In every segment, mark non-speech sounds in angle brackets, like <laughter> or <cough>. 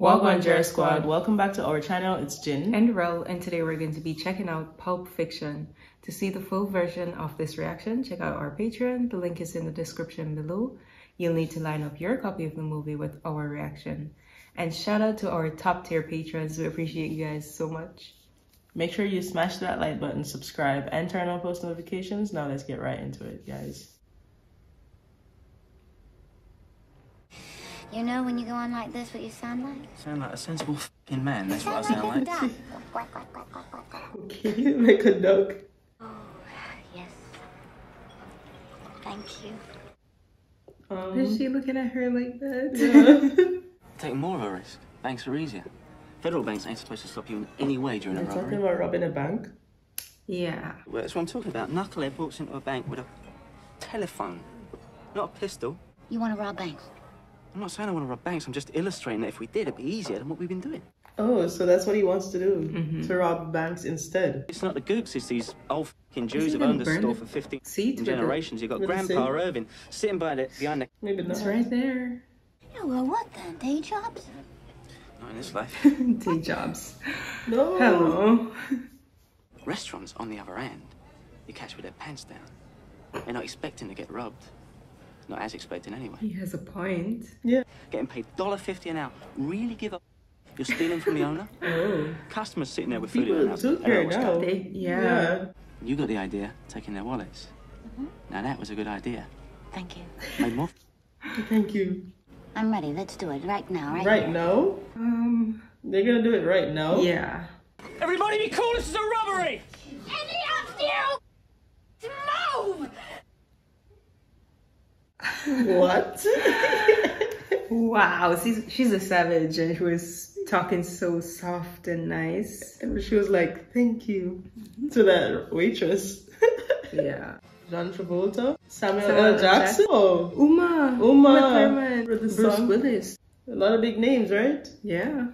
Welcome, Jera Squad. Welcome back to our channel. It's Jyn. and Ryl, and today we're going to be checking out Pulp Fiction. To see the full version of this reaction, check out our Patreon. The link is in the description below. You'll need to line up your copy of the movie with our reaction. And shout out to our top tier patrons. We appreciate you guys so much. Make sure you smash that like button, subscribe, and turn on post notifications. Now let's get right into it, guys. You know when you go on like this what you sound like? Sound like a sensible fing man, that's what I sound like. Duck. Quack, quack, quack, quack, quack, quack. Okay, like a duck. Oh, yes. Thank you. Um, Is she looking at her like that? <laughs> Take more of a risk. Banks are easier. Federal banks ain't supposed to stop you in any way during a We're talking robbery. about robbing a bank. yeah. Well, that's what I'm talking about. Knucklehead walks into a bank with a telephone, not a pistol. You want to rob banks? I'm not saying I want to rob banks. I'm just illustrating that if we did, it'd be easier than what we've been doing. Oh, so that's what he wants to do to rob banks instead. It's not the gooks. It's these old fucking Jews who've owned the store for 15 See, the- generations. You've got Grandpa same- Irving sitting by the behind the. Maybe not. It's right there. Yeah, well, what then? Day jobs? Not in this life. <laughs> Day jobs. No. Hello. Restaurants, on the other hand, you catch with their pants down. They're not expecting to get robbed. Not as expecting anyway. He has a point. Yeah. Getting paid $1.50 an hour. Really give up? You're stealing from the owner? <laughs> Oh. Customers sitting there with food in their People mouth. do They care don't know what's now. going on. They, yeah. Yeah. You got the idea, taking their wallets. Now that was a good idea. Thank you. Made more. <laughs> Thank you. I'm ready. Let's do it right now, right? Right here. now? Um, They're gonna do it right now? yeah. Everybody be cool, this is a robbery! Any of you move! What? Wow, she's, she's a savage and she was talking so soft and nice. and she was like, thank you to that waitress. Yeah. John Travolta, Samuel, Samuel L. Jackson. Oh, Uma. Uma. Thurman. For the Bruce song. Willis. a lot of big names, right? Yeah.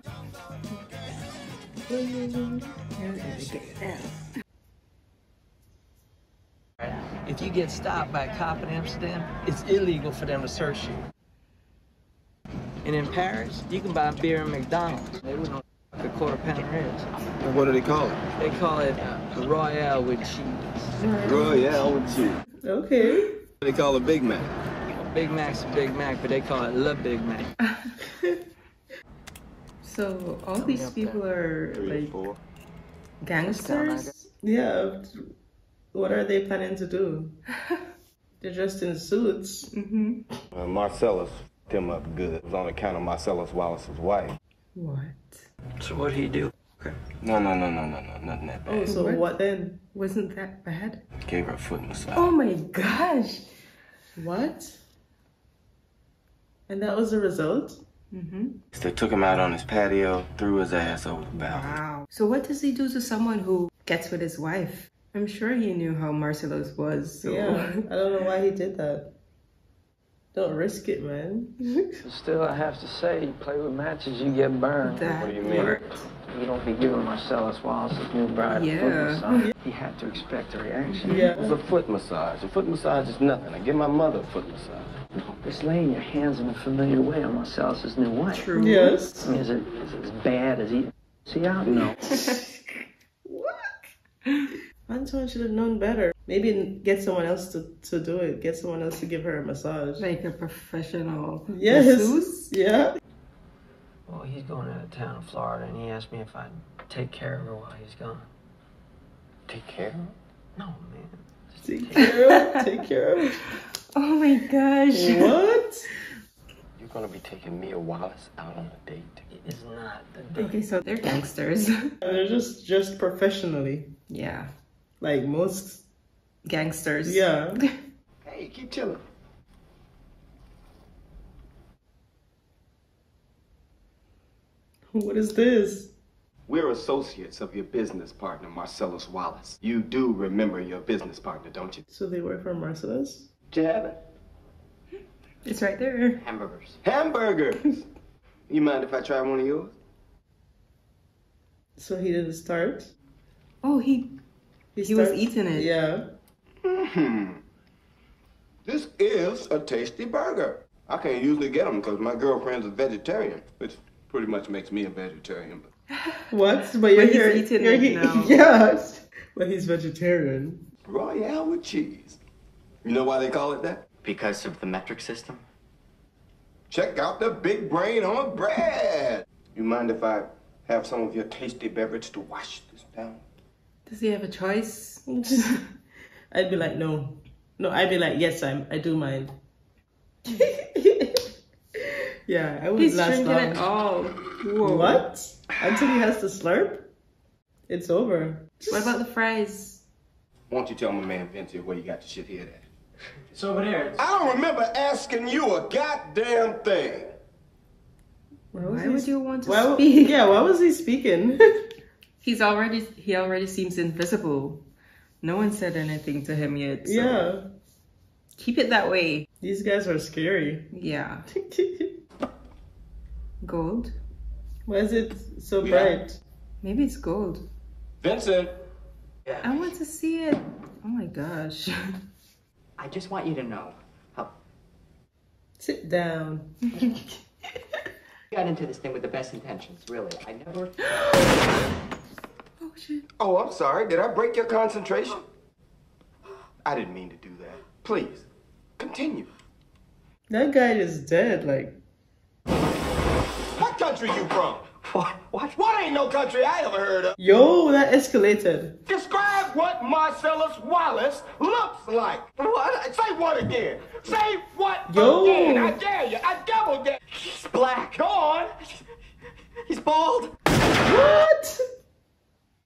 If you get stopped by a cop in Amsterdam, it's illegal for them to search you. And in Paris, you can buy beer in McDonald's. They wouldn't know what a quarter pounder is. What do they call it? They call it uh, Royale with cheese. Royale with cheese. Okay. They call it Big Mac. Big Mac's a Big Mac, but they call it Le Big Mac. <laughs> So all these people are like gangsters. Yeah. What are they planning to do? <laughs> They're dressed in suits. Mm-hmm. Uh, Marcellus f***ed him up good. It was on account of Marcellus Wallace's wife. What? So what do you do? Okay. No, no, no, no, no, no, nothing that bad. Oh, so What? what then? Wasn't that bad? Gave her a foot massage. Oh my gosh. What? And that was the result? Mm-hmm. They took him out on his patio, threw his ass over the balcony. Wow. So what does he do to someone who gets with his wife? I'm sure he knew how Marcellus was. So. Yeah. I don't know why he did that. Don't risk it, man. <laughs> Still, I have to say, you play with matches, you get burned. That What do you mean? worked. You don't be giving Marcellus Wallace's new bride a Yeah. foot massage. <laughs> He had to expect a reaction. Yeah. It was a foot massage. A foot massage is nothing. I give my mother a foot massage. Just laying your hands in a familiar way on Marcellus's new wife. True. Yes. I mean, is it, is it as bad as he see out? No. <laughs> Antoine should have known better. Maybe get someone else to, to do it. Get someone else to give her a massage. Like a professional Yes. masseuse? Yeah. Well, he's going out of town in Florida, and he asked me if I'd take care of her while he's gone. Take care of her? No, man. Just Take care of Take care of <laughs> Oh my gosh. What? You're gonna be taking Mia Wallace out on a date? It's not the date. Okay, so they're gangsters. <laughs> They're just just professionally. yeah. Like most Gangsters. yeah. <laughs> Hey, keep chilling. What is this? We're associates of your business partner, Marcellus Wallace. You do remember your business partner, don't you? So they work for Marcellus? Did you have it? It's right there. Hamburgers. Hamburgers! <laughs> you mind if I try one of yours? So he didn't start? Oh, he He, he was eating it. Yeah. Hmm. This is a tasty burger. I can't usually get them because my girlfriend's a vegetarian. which Pretty much makes me a vegetarian. But <laughs> What? But you're he's here. eating you're it he- now. <laughs> Yes. But he's vegetarian. Royale with cheese. You know why they call it that? Because of the metric system? Check out the big brain on Brett. You mind if I have some of your tasty beverage to wash this down? Does he have a choice? <laughs> I'd be like, no. No, I'd be like, yes, I'm, I do mind. <laughs> yeah, I would He's last drinking long. it all. Whoa. What? Until he has to slurp? It's over. What about the fries? don't you tell my man Vince here where you got the shit hid at? It's over there. I don't remember asking you a goddamn thing. Why, was Why he would you want to why, w- speak? Yeah, why was he speaking? <laughs> He's already he already seems invisible. No one said anything to him yet. So yeah, Keep it that way. these guys are scary. Yeah. <laughs> Gold. Why is it so Yeah. bright? Maybe it's gold. Vincent, Yeah. I want to see it. Oh my gosh. <laughs> I just want you to know how Sit down. I <laughs> got into this thing with the best intentions, really. I never. <gasps> <gasps> <gasps> oh. Oh, I'm sorry. Did I break your concentration? I didn't mean to do that. Please, continue. That guy is dead. Like, What country you from? What? What? What ain't no country I ever heard of? yo, that escalated. Describe what Marcellus Wallace looks like. What? Say what again? Say what Yo. again? I dare you. I double dare. He's black. Go on. He's bald. What?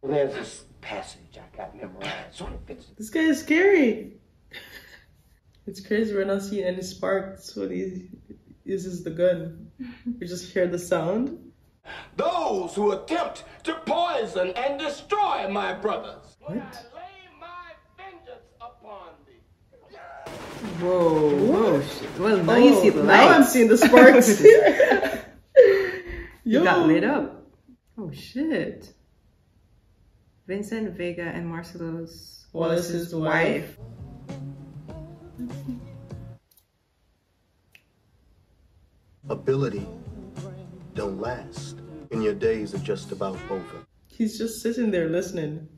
Well, there's this passage I got memorized. Sort of fits. This guy is scary. <laughs> It's crazy. We're not seeing any sparks when he uses the gun. <laughs> We just hear the sound. Those who attempt to poison and destroy my brothers. What? lay my vengeance upon thee. Whoa, whoa, shit. Well, now you see the Oh, Now I'm seeing the sparks. <laughs> You got lit up. Oh shit. Vincent Vega and Marcellus Wallace's wife. ability don't last, and your days are just about over. He's just sitting there listening.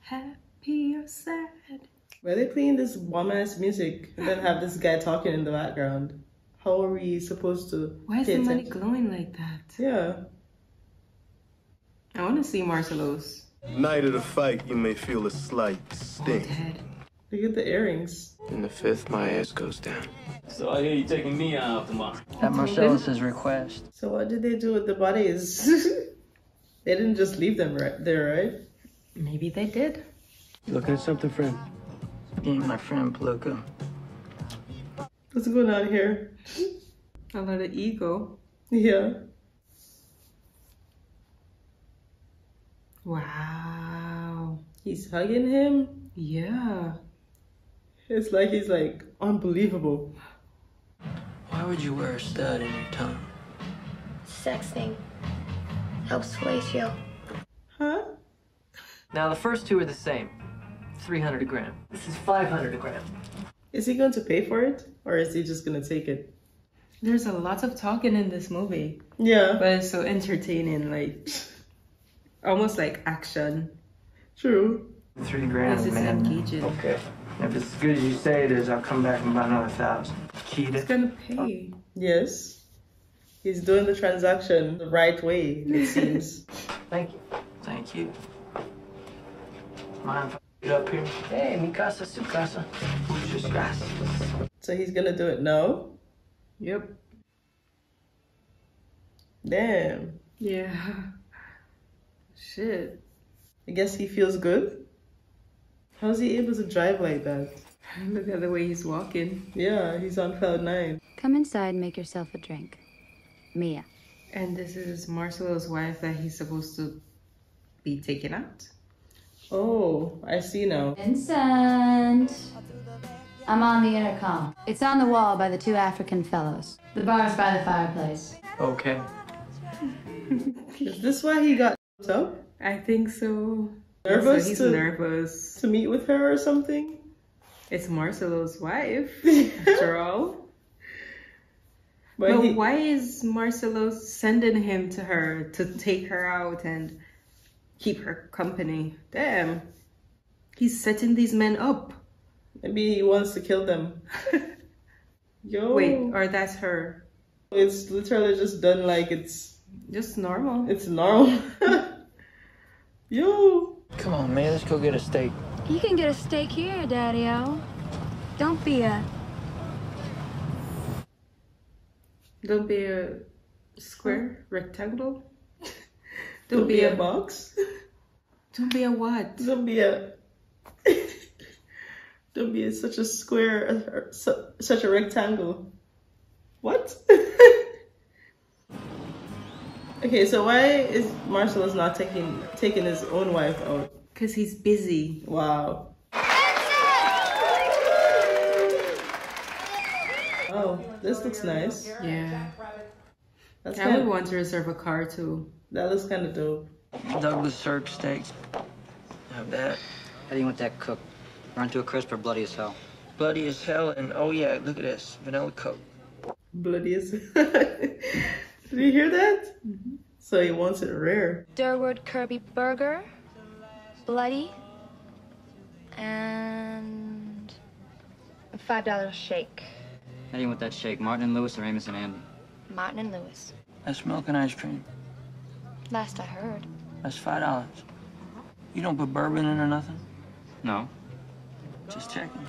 Happy or sad? Why are they playing this bomb ass music and then have this guy talking in the background? How are we supposed to Why is pay the money attention? glowing like that? Yeah. I want to see Marcellus. Night of the fight, you may feel a slight sting. dead. Look at the earrings. In the fifth, my ass goes down. So I hear you taking me out tomorrow. At Marcellus's request. So what did they do with the bodies? <laughs> they didn't just leave them right there, right? Maybe they did. You looking at something, friend? Me and my friend Pluka. What's going on here? A lot of ego. Yeah. Wow. He's hugging him. Yeah. It's like he's like unbelievable. Why would you wear a stud in your tongue? Sexing. Helps fellatio. Huh? Now the first two are the same. 300 a gram. This is 500 a gram. Is he going to pay for it? Or is he just gonna take it? There's a lot of talking in this movie, Yeah. but it's so entertaining. Like, <laughs> almost like action. True. Three grand, This is man. engaging. Okay. If it's as good as you say it is, I'll come back and buy another thousand. Keep He's gonna pay. Yes. He's doing the transaction the right way, it <laughs> seems. Thank you. Thank you. Mind if I get up here? Hey, mi casa, su casa. Muchas gracias. so he's gonna do it now? Yep. Damn. Yeah. Shit. I guess he feels good. How's he able to drive like that? <laughs> Look at the way he's walking. Yeah, he's on cloud nine. Come inside and make yourself a drink. Mia. And this is Marcellus wife that he's supposed to be taken out. Oh, I see now. Vincent! I'm on the intercom. It's on the wall by the two African fellows. The bar's by the fireplace. Okay. Is this why he got up? I think so. Nervous So he's to- nervous. To meet with her or something? It's Marcellus wife, <laughs> after all. But But he- why is Marcelo sending him to her to take her out and keep her company? Damn. He's setting these men up. Maybe he wants to kill them. <laughs> Yo. Wait, or that's her. It's literally just done like it's Just normal. it's normal. <laughs> Yo. Come on, man, let's go get a steak. You can get a steak here, Daddy-O. Don't be a... Don't be a square, rectangle. <laughs> Don't be a box. Don't be a what? Don't be a. <laughs> Don't be a, such a square, uh, su- such a rectangle. What? Okay, so why is Marcellus not taking taking his own wife out? Cause he's busy. Wow. Oh, this looks nice. Yeah. That's I kind would of, want to reserve a car too. that looks kind of dope. Douglas Sirk steak. Have that. How do you want that cooked? Run to a crisp or bloody as hell? Bloody as hell, and oh yeah, look at this. Vanilla Coke. Bloody as. <laughs> <laughs> Did you hear that? Mm-hmm. So he wants it rare. Durwood Kirby burger, bloody, and a five dollar shake. How do you want that shake? Martin and Lewis or Amos and Andy? Martin and Lewis. That's milk and ice cream. Last I heard. That's five dollars. You don't put bourbon in or nothing? No. Just checking.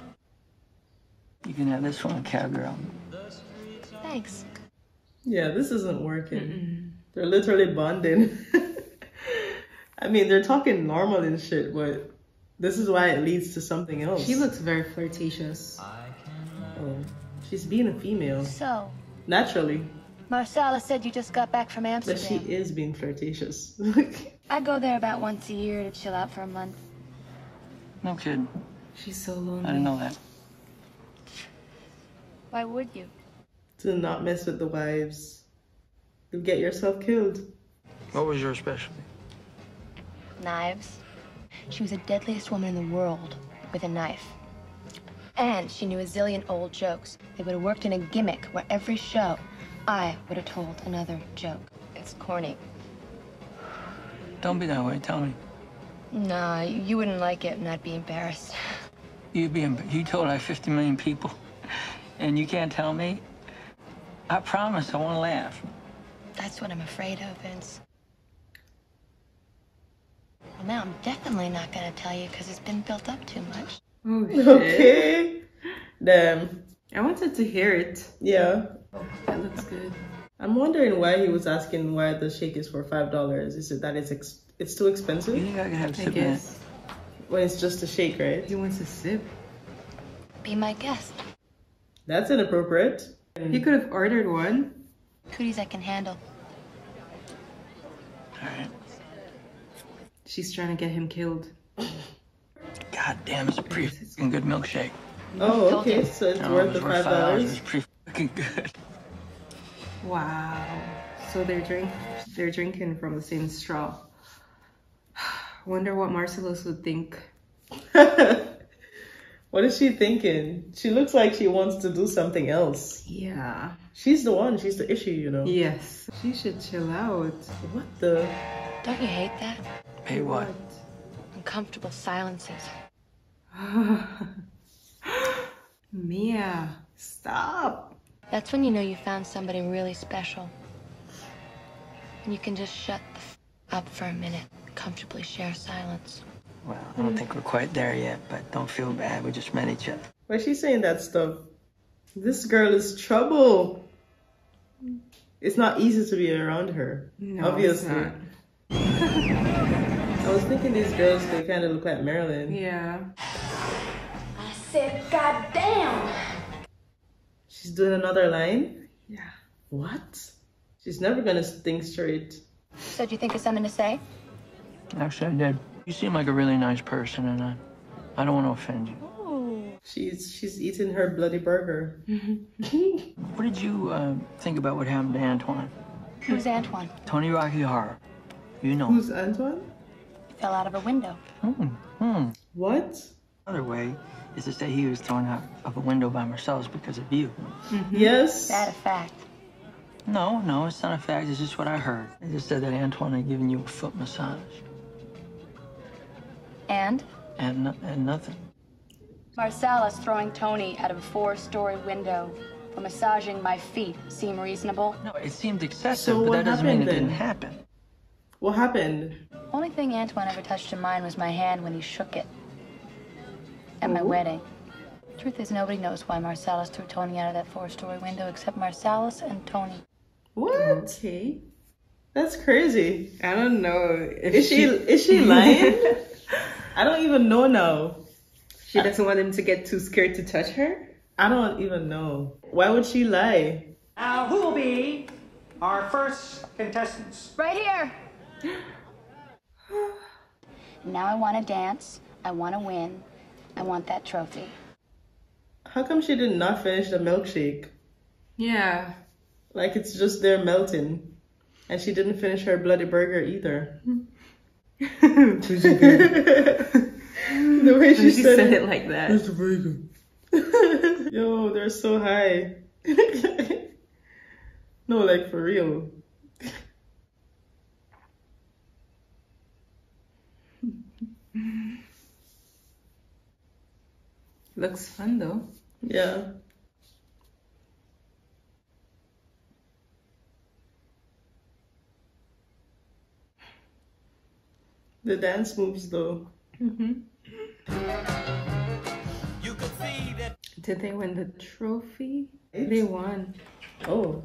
You can have this one, cowgirl. Thanks. Yeah, this isn't working. They're literally bonding. <laughs> I mean, they're talking normal and shit, but this is why it leads to something else. She looks very flirtatious. Oh, she's being a female So, naturally, Marcella said you just got back from Amsterdam. but she is being flirtatious. <laughs> I go there about once a year to chill out for a month. No kidding. She's so lonely. I didn't know that. Why would you? Do not mess with the wives. You'll get yourself killed. What was your specialty? Knives. She was the deadliest woman in the world with a knife. And she knew a zillion old jokes. They would have worked in a gimmick where every show I would have told another joke. It's corny. Don't be that way. Tell me. Nah, you wouldn't like it and I'd be embarrassed. You being you told I 50 million people, and you can't tell me. I promise I won't laugh. That's what I'm afraid of, Vince. Well, now I'm definitely not gonna tell you because it's been built up too much. Oh shit. Okay. Damn. I wanted to hear it. Yeah. That looks good. I'm wondering why he was asking why the shake is for five dollars. Is it that it's ex- it's too You expensive think I could have I sip guess. when it's just a shake, right? He wants a sip. Be my guest. That's inappropriate. He could have ordered one. Cooties I can handle. All right. She's trying to get him killed. God damn, it's a pretty fucking good milkshake. Oh, okay. So it's I worth it the was five It's dollars. pretty fucking good. Wow. So they're drink they're drinking from the same straw. <sighs> Wonder what Marcellus would think. <laughs> what is she thinking? She looks like she wants to do something else. Yeah. She's the one. She's the issue, you know. Yes. She should chill out. What the? Don't you hate that? Hey, what? Uncomfortable silences. <laughs> Mia, stop. That's when you know you found somebody really special. And you can just shut the f- up for a minute, comfortably share silence. Well, I don't think we're quite there yet, but don't feel bad. We just met each other. Why is she saying that stuff? This girl is trouble. It's not easy to be around her. No, obviously. it's not. <laughs> I was thinking these girls, they kind of look like Marilyn. Yeah. I said, God damn! She's doing another line? Yeah. What? She's never gonna think straight. So, do you think of something to say? Actually, I did. You seem like a really nice person, and I, I don't want to offend you. She's she's eating her bloody burger. <laughs> What did you uh, think about what happened to Antoine? Who's Antoine? Tony Rocky Horror. You know. Who's Antoine? He Fell out of a window. Hmm. Hmm. What? Another way is to say he was thrown out of a window by Marcellus because of you. Yes. That a fact. No, no, it's not a fact. It's just what I heard. They just said that Antoine had given you a foot massage. And And, no- and nothing. Marcellus throwing Tony out of a four-story window for massaging my feet seem reasonable? No, it seemed excessive, So but that doesn't mean it happened didn't happen. What happened? Only thing Antoine ever touched in mine was my hand when he shook it. At my wedding. Truth is, nobody knows why Marcellus threw Tony out of that four-story window except Marcellus and Tony. What? Mm-hmm. Okay. That's crazy. I don't know. If Is she is she <laughs> lying? I don't even know now. she doesn't want him to get too scared to touch her? I don't even know. Why would she lie? Now, who will be our first contestants? Right here! <sighs> now I want to dance. I want to win. I want that trophy. How come she did not finish the milkshake? Yeah. Like it's just there melting. And she didn't finish her bloody burger either. <laughs> the way she, she said, said it, it like that. It's very good. Yo, they're so high. <laughs> no, like for real. Looks fun though. Yeah. The dance moves though. Mm-hmm. Did they win the trophy? They won. Oh.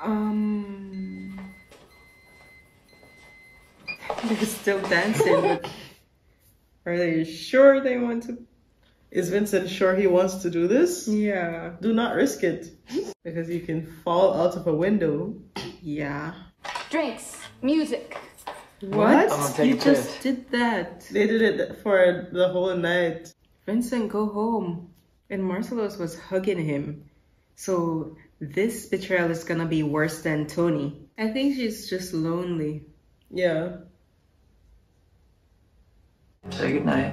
Um. <laughs> They're still dancing. but <laughs> Are they sure they want to? Is Vincent sure he wants to do this? Yeah. Do not risk it. Because you can fall out of a window. Yeah. Drinks, music. What? I'm gonna take You just piss. did that. They did it for the whole night. Vincent, go home. And Marcellus was hugging him. So this betrayal is gonna be worse than Tony. I think she's just lonely. Yeah. Say goodnight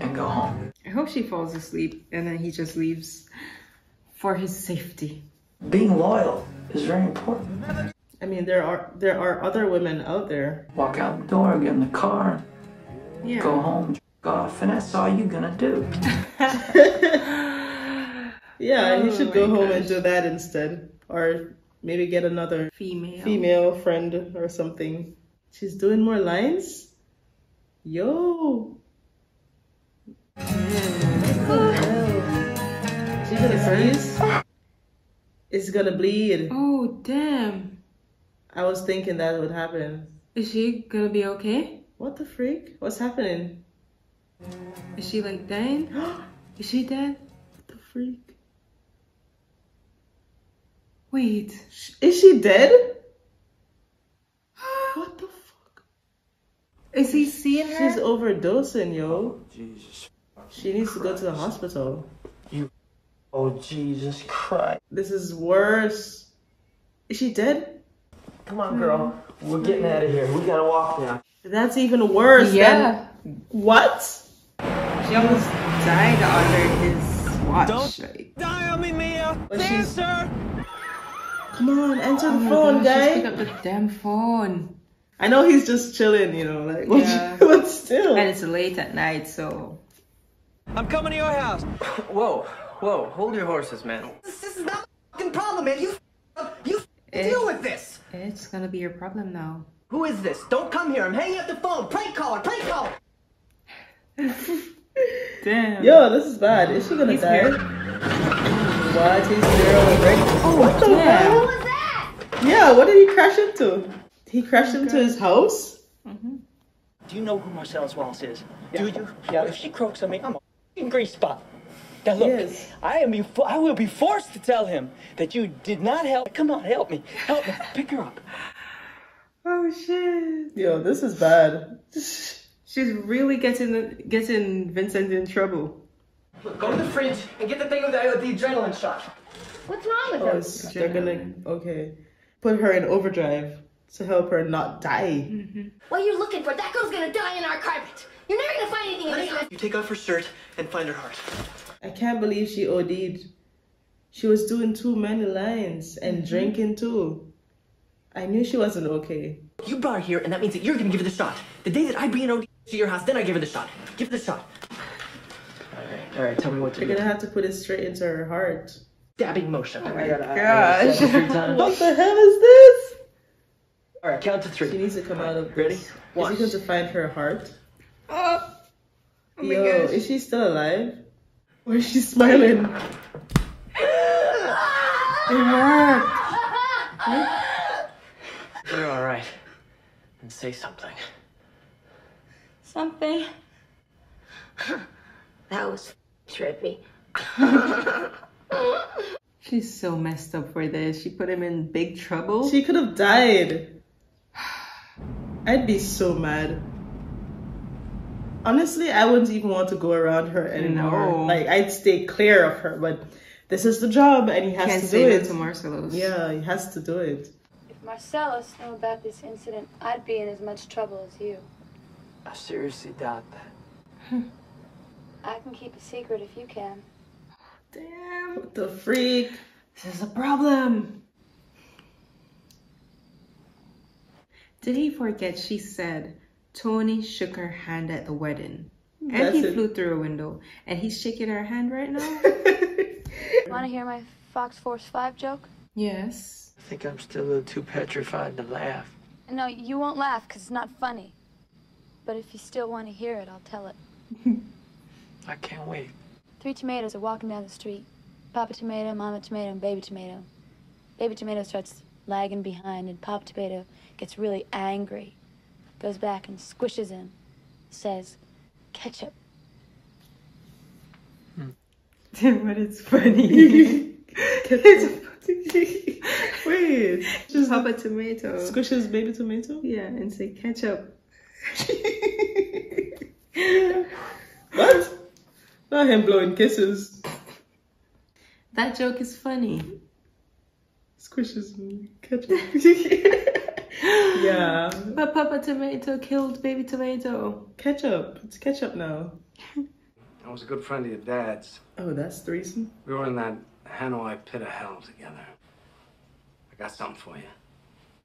and go home. I hope she falls asleep and then he just leaves for his safety. Being loyal is very important. I mean there are there are other women out there. Walk out the door, get in the car, Yeah. go home, jerk off, and that's all you're gonna do. <laughs> Yeah, you Oh should go oh my home and do that instead. Or maybe get another Female. female friend or something. She's doing more lines? Yo. She's gonna freeze? <laughs> It's gonna bleed. Oh damn. I was thinking that would happen. Is she gonna be okay? What the freak? What's happening? Is she like dying? <gasps> Is she dead? What the freak? Wait. Is she dead? <gasps> what the fuck? Is he seeing her? She's overdosing, yo. Jesus. She needs to go to the hospital. You. Oh, Jesus Christ. This is worse. Is she dead? Come on, girl. We're getting out of here. We gotta walk now. That's even worse. Yeah. Than... What? She almost died under his watch. Don't die on me, Mia! But she's- Dancer! Come on, answer Oh the my phone, gosh, just pick up the damn phone. I know he's just chilling, you know, like, Yeah. <laughs> but still. And it's late at night, so I'm coming to your house. <laughs> Whoa, whoa, hold your horses, man. This, this is not my fucking problem, man. You, you Eh. deal with this. It's gonna be your problem now. Who is this? Don't come here. I'm hanging up the phone. Prank caller. Prank caller. <laughs> Damn. Yo, this is bad. Is she gonna He's die? here. What? He's there already. Oh, what the damn. hell? was that? Yeah, what did he crash into? He crashed into his house? Mm-hmm. Do you know who Marcellus Wallace is? Do you? Yeah. If she croaks on me, I'm a f***ing grease spot. Now look, Yes. I am. Be, I will be forced to tell him that you did not help. Come on, help me. Help me. Pick her up. Oh shit. Yo, this is bad. <laughs> She's really getting getting Vincent in trouble. Look, go to the fridge and get the thing with the, the adrenaline shot. What's wrong with Oh, her? it's- they're gonna, okay. Put her in overdrive to help her not die. Mm-hmm. What are you looking for? That girl's gonna die in our carpet. You're never gonna find anything in this house. You take off her shirt and find her heart. I can't believe she OD'd. She was doing too many lines and mm-hmm. drinking too. I knew she wasn't okay. You brought her here, and that means that you're gonna give her the shot. The day that I bring an OD to your house, then I give her the shot. Give her the shot. All right, all right. Tell me what to You're do. gonna have to put it straight into her heart. Dabbing motion. Oh my gosh. <laughs> What the hell is this? All right, count to three. She needs to come out of Ready? Is he going to find her heart? Oh, oh my Yo, gosh. is she still alive? Or is she smiling? it worked. You're all right. And say something. Something. that was trippy. She's so messed up for this. She put him in big trouble. She could have died. I'd be so mad. Honestly, I wouldn't even want to go around her anymore. No. Like I'd stay clear of her, but this is the job and he has Can't to say do no it. to Marcellus. Yeah, he has to do it. If Marcellus knew about this incident, I'd be in as much trouble as you. I seriously doubt that. I can keep a secret if you can. Damn. What the freak? This is a problem. Did he forget she said Tony shook her hand at the wedding? And That's he it. flew through a window. And he's shaking her hand right now? <laughs> Want to hear my Fox Force 5 joke? yes. I think I'm still a little too petrified to laugh. No, you won't laugh because it's not funny. But if you still want to hear it, I'll tell it. <laughs> I can't wait. Three tomatoes are walking down the street. Papa tomato, mama tomato, and baby tomato. Baby tomato starts lagging behind, and Papa tomato gets really angry. Goes back and squishes him. Says, ketchup. Hmm. <laughs> but <laughs> it's funny. Wait, Just Papa Tomato. squishes baby tomato? Yeah, and say ketchup. <laughs> What? Not him blowing kisses. That joke is funny. Squishes me. Ketchup. Yeah. But Papa Tomato killed Baby Tomato. Ketchup. It's ketchup now. I was a good friend of your dad's. Oh, that's the reason? We were in that Hanoi pit of hell together. I got something for you.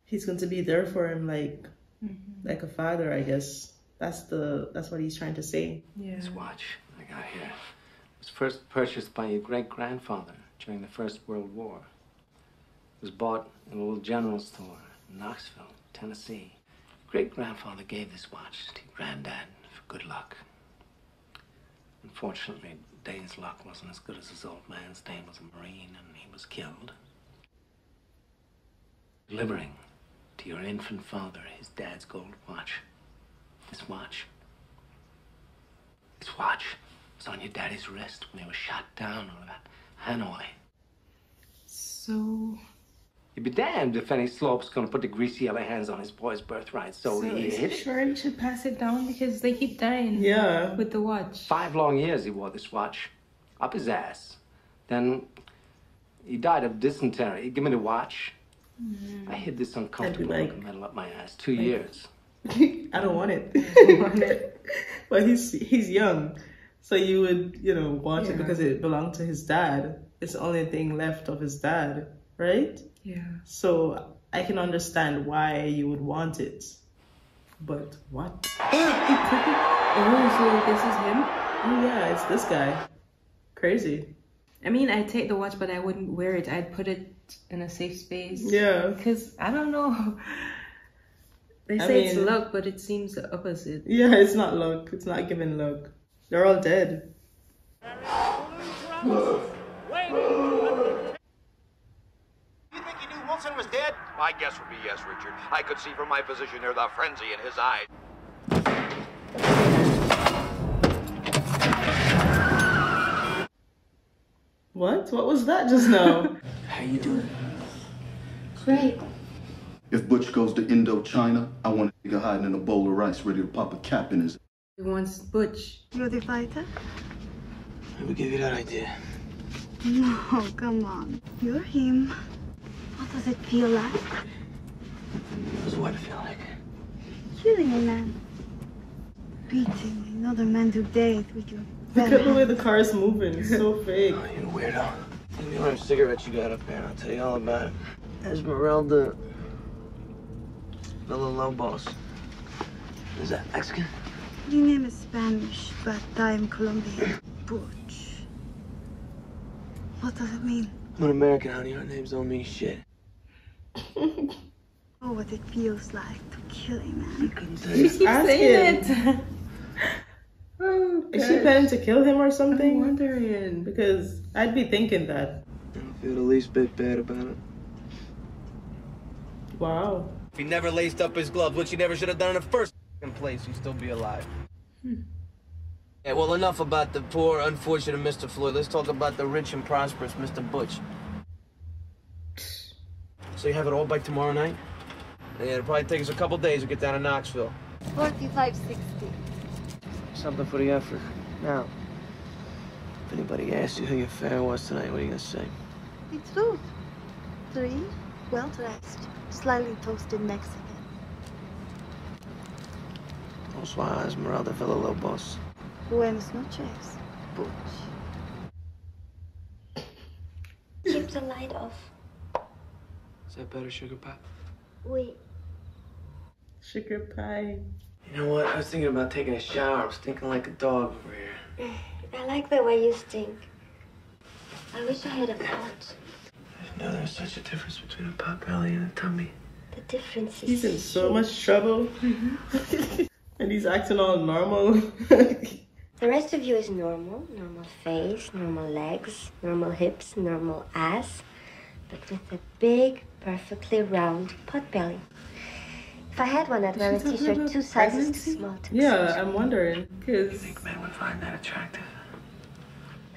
He's going to be there for him like mm-hmm. like a father, I guess. That's the that's what he's trying to say. Yeah. This watch I got here it was first purchased by your great grandfather during the First World War. It was bought in a little general store in Knoxville, Tennessee. Great grandfather gave this watch to granddad for good luck. Unfortunately, Dane's luck wasn't as good as his old man's. Dane was a Marine and he was killed. Delivering to your infant father his dad's gold watch. This watch. This watch was on your daddy's wrist when he was shot down over at Hanoi. So, You'd be damned if any slope's gonna put the greasy yellow hands on his boy's birthright. So, so he is hit it. sure he should pass it down because they keep dying? Yeah. With the watch. Five long years he wore this watch. Up his ass. Then he died of dysentery. He gave me the watch. Mm. I hid this uncomfortable like- metal up my ass. Two years. <laughs> I don't <laughs> <laughs> want it. but he's he's young. So you would, you know, want Yeah. it because it belonged to his dad. It's the only thing left of his dad, right? Yeah. So I can understand why you would want it. But what? <laughs> Oh, so this is him? Oh yeah, it's this guy. Crazy. I mean, I'd take the watch, but I wouldn't wear it. I'd put it in a safe space. Yeah. Because I don't know. <laughs> They I say it's luck, but it seems the opposite. Yeah, it's not luck. It's not given luck. They're all dead. You think you knew Wilson was dead? My guess would be yes, Richard. I could see from my position there the frenzy in his eyes. What? What was that just now? <laughs> How you doing? Great. If Butch goes to Indochina, I want a nigga hiding in a bowl of rice ready to pop a cap in his. He wants Butch. You're the fighter? Who gave you that idea? No, come on. You're him. What does it feel like? What does what feel like? Killing a man. Beating another man to death with your Look at the way the car is moving. It's so <laughs> fake. Oh, you weirdo. You You know cigarettes you got up there? I'll tell you all about it. Esmeralda Villalobos. Is that Mexican? The name is Spanish, but I'm Colombian. Butch. What does it mean? I'm an American, honey. Our names don't mean shit. <laughs> Oh, what it feels like to kill a man. She's asking. <laughs> Oh, Is she planning to kill him or something? I'm wondering. Because I'd be thinking that. I don't feel the least bit bad about it. Wow. If he never laced up his gloves, which he never should have done in the first place, he'd still be alive. Hmm. Yeah, well, enough about the poor, unfortunate Mr. Floyd. Let's talk about the rich and prosperous Mr. Butch. So you have it all by tomorrow night? Yeah, it'll probably take us a couple days to get down to Knoxville. Forty-five sixty. Something for the effort. Now, if anybody asks you who your fare was tonight, what are you gonna say? It's true. Three, well dressed, slightly toasted Mexican. Bonsoir, Esmeralda Villalobos. Buenas noches, Butch. Keep the light off. Is that better, Sugar Pie? Wait. Sugar pie. You know what? I was thinking about taking a shower. I was thinking like a dog over here. I like the way you stink. I wish I had a pot. I know there's such a difference between a pot belly and a tummy. The difference is. He's in so much trouble. Mm-hmm. <laughs> and he's acting all normal. <laughs> The rest of you is normal. Normal face, normal legs, normal hips, normal ass. But with a big, perfectly round pot belly. If I had one, I'd wear a She's <laughs> talking t-shirt two sizes too small to yeah, I'm wondering. Because. Men would find that attractive.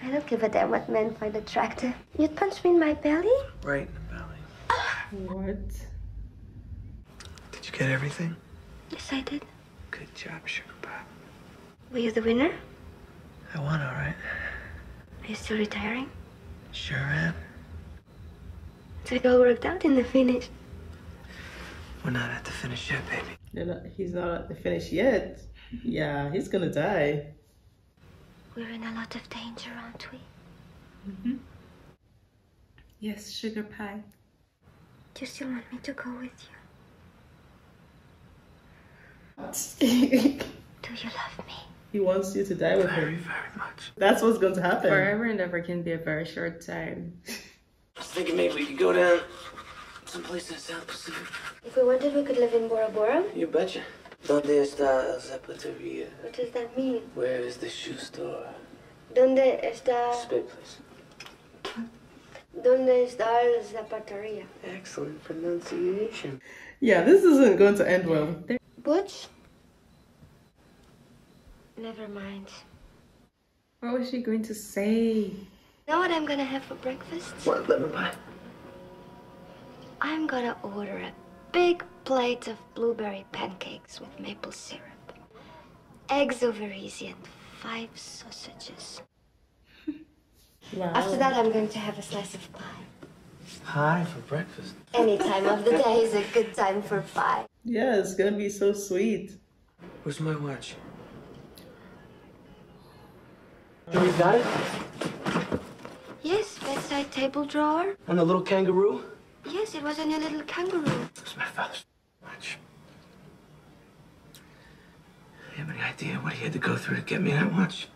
I don't give a damn what men find attractive. You'd punch me in my belly? Right in the belly. What? Did you get everything? Yes, I did. Good job, Sugar Pop. Were you the winner? I won, all right. Are you still retiring? Sure am. So it all worked out in the finish. We're not at the finish yet, baby. They're not, he's not at the finish yet. Yeah, he's gonna die. We're in a lot of danger, aren't we? Mm-hmm. Yes, sugar pie. Do you still want me to go with you? <laughs> Do you love me? Wants you to die with Very, him. very much. That's what's going to happen. Forever and ever can be a very short time. I was thinking maybe we could go down someplace in the South Pacific. If we wanted, we could live in Bora Bora. You betcha. Donde está la zapateria? What does that mean? Where is the shoe store? ¿Dónde está... Spit, please. ¿Dónde está la zapatería? Excellent pronunciation. Yeah, this isn't going to end well. Butch? Never mind. What was she going to say? Know what I'm gonna have for breakfast? What, lemon pie? I'm gonna order a big plate of blueberry pancakes with maple syrup, eggs over easy, and five sausages. <laughs> Wow. After that, I'm going to have a slice of pie. Pie for breakfast. Any time of the day is a good time for pie. Yeah, it's gonna be so sweet. Where's my watch? You got it? Yes, bedside table drawer. And the little kangaroo? Yes, it was in your little kangaroo. It's my father's watch. You have any idea what he had to go through to get me that watch?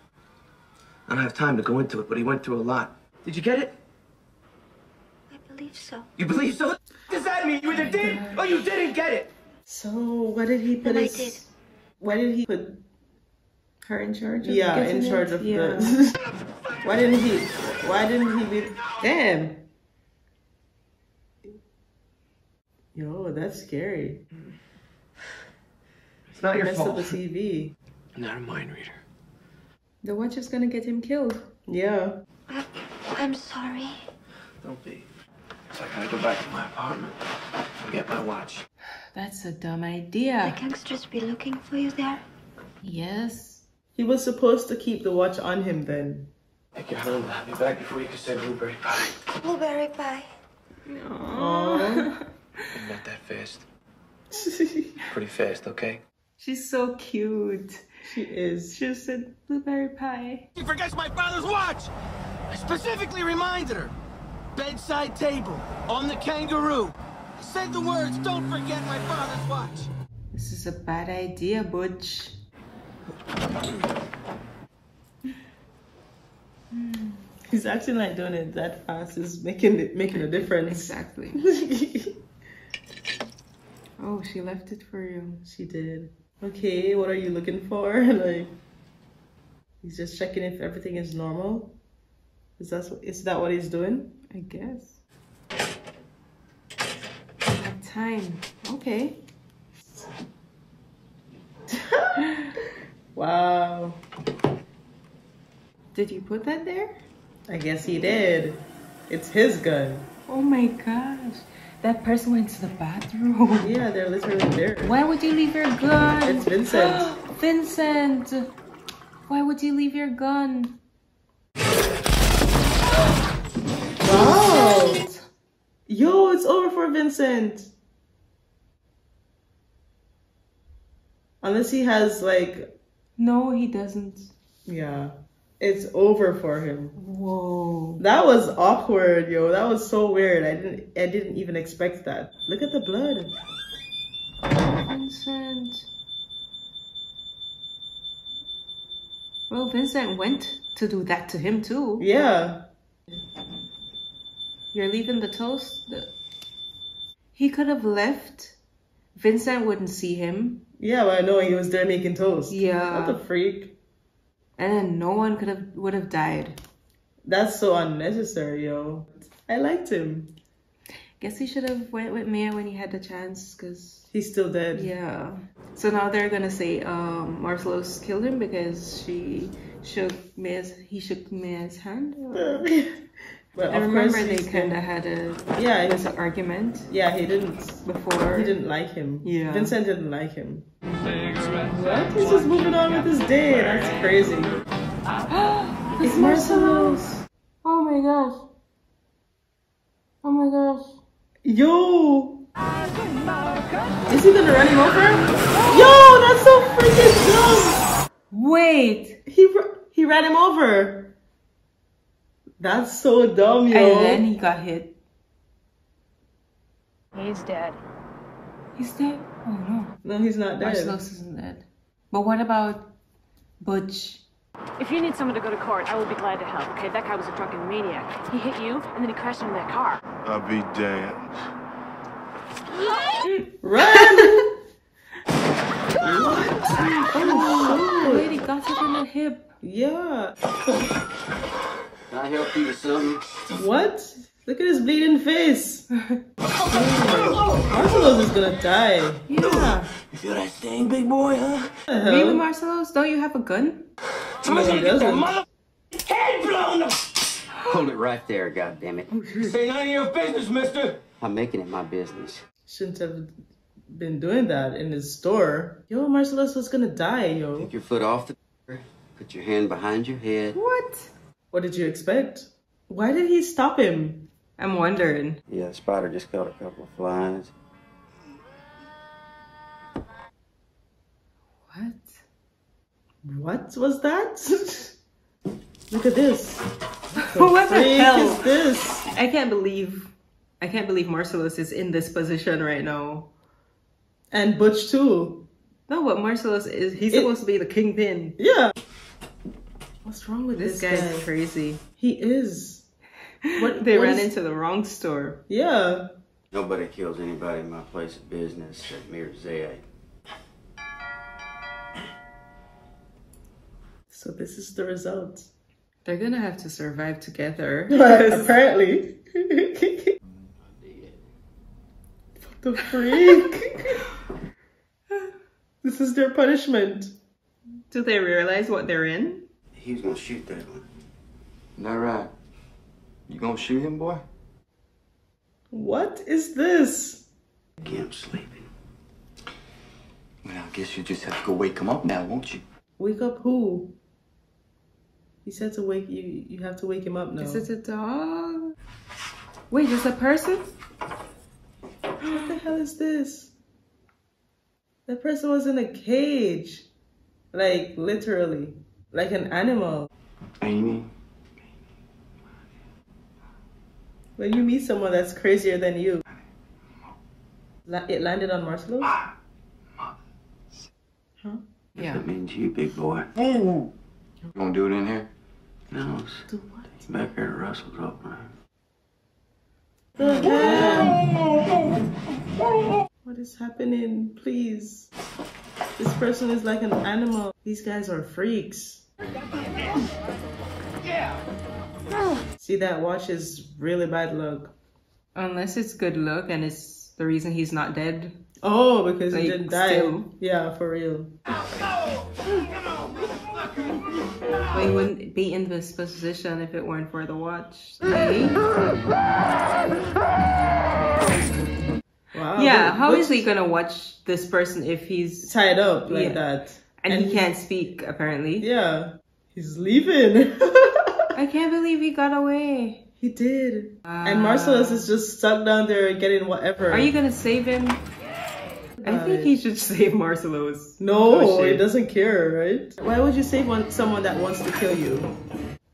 I don't have time to go into it, but he went through a lot. Did you get it? I believe so. You believe so? What does that mean? You either did or you didn't get it. So, what did he put Then I his. did. Why did he put. Her in charge of Yeah, in charge it? of yeah. the. <laughs> why didn't he. Why didn't he be. Damn! Yo, that's scary. It's not your Messed fault. up the TV. I'm not a mind reader. The watch is gonna get him killed. Yeah. I, I'm sorry. Don't be. So I gotta go back to my apartment and get my watch. <sighs> That's a dumb idea The idea. gangsters be looking for you there. Yes. He was supposed to keep the watch on him then. Take your home. I'll be back before you can say blueberry pie. Blueberry pie. Aww. Not that fast. <laughs> Pretty fast, okay? She's so cute. she is. She said blueberry pie. She forgets my father's watch! I specifically reminded her. bedside table, on the kangaroo. Said the words, don't forget my father's watch. This is a bad idea, Butch. He's actually like doing it that fast. It's making it making a difference. Exactly. <laughs> oh, she left it for you. She did. Okay, what are you looking for? <laughs> like, he's just checking if everything is normal. Is that is that what he's doing? I guess. Time. Okay. <laughs> wow. Did you put that there? I guess he did. It's his gun. Oh my gosh. That person went to the bathroom. <laughs> Yeah, they're literally there. Why would you leave your gun? It's Vincent. <gasps> Vincent. Why would you leave your gun? <gasps> Wow. Yo, it's over for Vincent. Unless he has like. No, he doesn't. Yeah. It's over for him. Whoa. That was awkward, yo. That was so weird. I didn't I didn't even expect that. Look at the blood. Vincent. Well, Vincent went to do that to him too. Yeah. You're leaving the toast? The... He could have left. Vincent wouldn't see him. Yeah, but I know he was there making toast. Yeah. What the freak? And then no one could have would have died. That's so unnecessary, yo. I liked him. Guess he should have went with Mia when he had the chance, cause he's still dead. Yeah. So now they're gonna say um, Marcellus killed him because she shook Mia's he shook Mia's hand. <laughs> <laughs> But I of remember course they kind of had a Yeah, it was an argument. Yeah, he didn't before. He didn't like him. Yeah. Vincent didn't like him. What? He's just moving on with his day. That's crazy. <gasps> it's Marcellus. Oh my gosh. Oh my gosh. Yo! Is he gonna run him over? Yo, that's so freaking dumb! Wait! He he ran him over. That's so dumb, yo. And then he got hit. He's dead. He's dead? Oh no. No, he's not dead. Marcellus isn't dead. But what about Butch? If you need someone to go to court, I will be glad to help. Okay, that guy was a drunken maniac. He hit you, and then he crashed into that car. I'll be damned. Run! <laughs> Oh, oh the lady got it in the hip. Yeah. Can I help you with something? What? Look at his bleeding face. <laughs> Marcellus is gonna die. Yeah. You feel that sting, big boy, huh? The hell? Really, Marcellus? Don't you have a gun? Somebody's No, he gonna get that doesn't. mother head blown up. Hold it right there, goddammit. Oh, this ain't none of your business, mister. I'm making it my business. Shouldn't have been doing that in his store. Yo, Marcellus was gonna die, yo. Take your foot off the put your hand behind your head. What? What did you expect? Why did he stop him? I'm wondering. Yeah, the spider just caught a couple of flies. What? What was that? <laughs> Look at this. <laughs> what the hell is this? I can't believe I can't believe Marcellus is in this position right now. And Butch too. No, but Marcellus is he's It- supposed to be the kingpin. Yeah. What's wrong with This this, guy's guy? crazy. He is. What They what ran is- into the wrong store. Yeah. Nobody kills anybody in my place of business at Mirza. So this is the result. They're gonna have to survive together. <laughs> Apparently. what the freak? <laughs> this is their punishment. Do they realize what they're in? He was gonna shoot that one. That right. You gonna shoot him, boy? What is this? Camp sleeping. Well, I guess you just have to go wake him up now, won't you? Wake up who? He said to wake you. You have to wake him up now. Is it a dog? Wait, is a person? What the hell is this? That person was in a cage. Like, literally. Like an animal. Amy. When you meet someone that's crazier than you. It landed on Marcellus? Ah. Huh? Yeah. That means you, big boy. You gonna do it in here? No. Do what? Back there, Russell's up, man. What is happening? Please. This person is like an animal. These guys are freaks. See, that watch is really bad luck. Unless it's good luck and it's the reason he's not dead. Oh, because he didn't die. still. Yeah, for real. But he wouldn't be in this position if it weren't for the watch. Hey? Wow. yeah, how is he gonna watch this person if he's tied up like Yeah. that? And, And he can't speak apparently? Yeah, he's leaving. <laughs> I can't believe he got away. he did. Uh, and Marcellus is just stuck down there getting whatever. Are you gonna save him? I think he should <laughs> save Marcellus. No, Oh, he doesn't care, right? Why would you save one, someone that wants to kill you?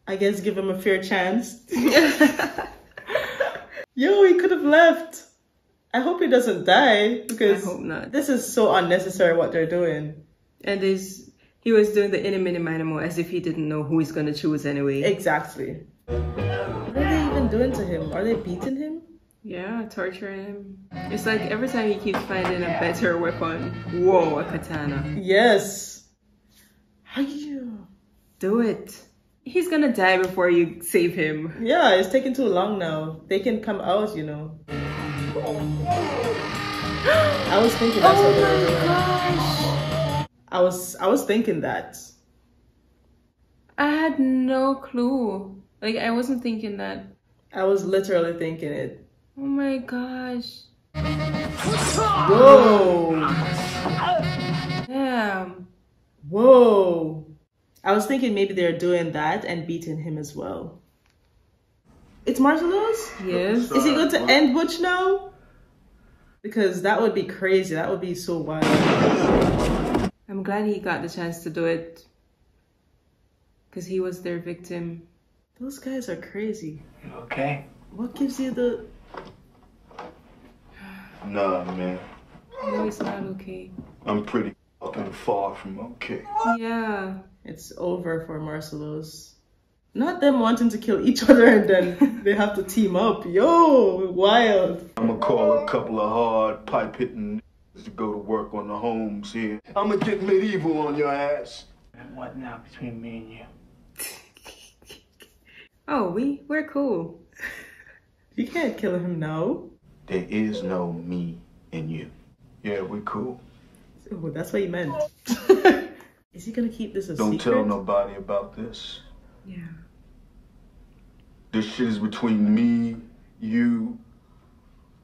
I guess give him a fair chance. <laughs> Yo, he could have left. I hope he doesn't die because I hope not. this is so unnecessary what they're doing. And this, he was doing the inner minimal as if he didn't know who he's gonna choose anyway. Exactly. What are they even doing to him? Are they beating him? Yeah, torturing him. It's like every time he keeps finding a better weapon. Whoa, a katana. Yes. How you? Do it. He's gonna die before you save him. Yeah, it's taking too long now. They can come out, you know. <gasps> I was thinking that's what they were doing. Oh I was I was thinking that. I had no clue. Like I wasn't thinking that. I was literally thinking it. Oh my gosh. Whoa. Damn. Whoa. I was thinking maybe they're doing that and beating him as well. It's Marcellus? Yes. Is he going to end Butch now? Because that would be crazy. That would be so wild. I'm glad he got the chance to do it. Because he was their victim. Those guys are crazy. Okay. What gives you the Nah, man. No, it's not okay. I'm pretty fucking far from okay. Yeah. It's over for Marcellus. Not them wanting to kill each <laughs> other and then they have to team up. Yo, wild. I'm gonna call a couple of hard pipe hitting to go to work on the homes here. I'm gonna get medieval on your ass. And what now between me and you? <laughs> Oh, we we're cool. <laughs> You can't kill him no. There is no me in you. Yeah, we cool. Oh, that's what he meant. <laughs> Is he gonna keep this a Don't secret? tell nobody about this. Yeah. This shit is between me, you,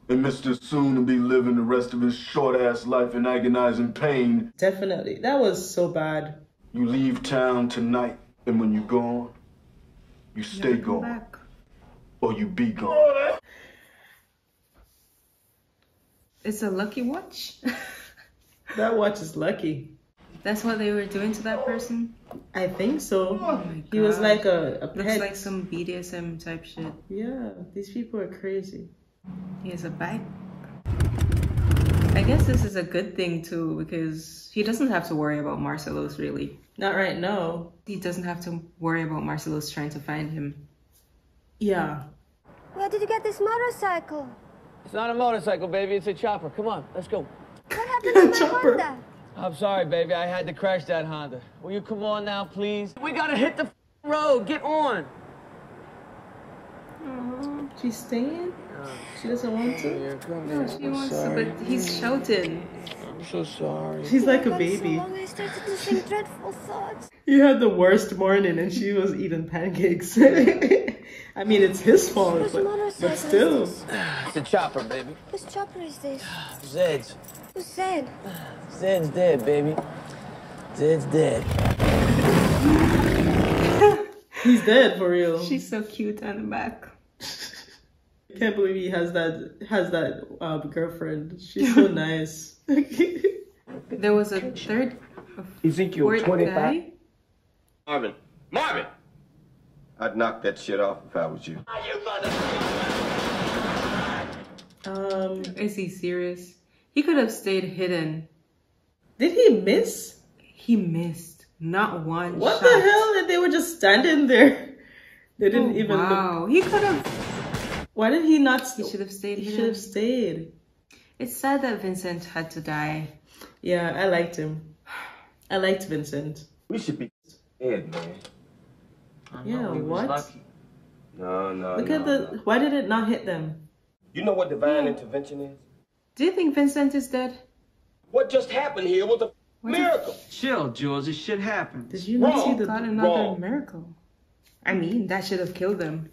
and Mr. Soon to be living the rest of his short ass life in agonizing pain. Definitely. That was so bad. You leave town tonight, and when you're gone, you stay Never gone. back. Or you be gone. It's a lucky watch. <laughs> That watch is lucky. That's what they were doing to that person. I think so. Oh my he was like a, a Looks pet. like some BDSM type shit. Yeah, these people are crazy. He has a bike. I guess this is a good thing too because he doesn't have to worry about Marcellus really. Not right now. He doesn't have to worry about Marcellus trying to find him. Yeah. Where did you get this motorcycle? It's not a motorcycle, baby. It's a chopper. Come on, let's go. What happened <laughs> to my Honda? I'm sorry, baby. I had to crash that Honda. Will you come on now, please? We gotta hit the road. Get on. She's staying? She doesn't want to? Yeah, come No, she wants to, but he's shouting. I'm so sorry. She's like a baby. long I started to think dreadful thoughts. <laughs> He had the worst morning and she was eating pancakes. <laughs> I mean, it's his fault, but, but still. this? <sighs> It's a chopper, baby. Whose chopper is this? <sighs> Zed's. Who said? <sighs> Zed's dead, baby. Zed's dead. <laughs> He's dead for real. She's so cute on the back. Can't believe he has that has that uh, girlfriend. She's so <laughs> nice. <laughs> There was a third, Ezekiel 25. Marvin. Marvin! I'd knock that shit off if I was you. Um, Is he serious? He could have stayed hidden. did he miss? He missed. Not one What shot. the hell? That they were just standing there. They didn't Oh, even look. wow. He could have. Why did he not? He should have stayed He should have stayed. It's sad that Vincent had to die. Yeah, I liked him. I liked Vincent. We should be dead, man. Yeah, what? No, no, Look no, at the. no. Why did it not hit them? You know what divine hmm. intervention is? Do you think Vincent is dead? What just happened here was a miracle. Chill, Jules. This shit happened. Did you not see the? God, another Wrong. miracle. I mean, that should have killed them.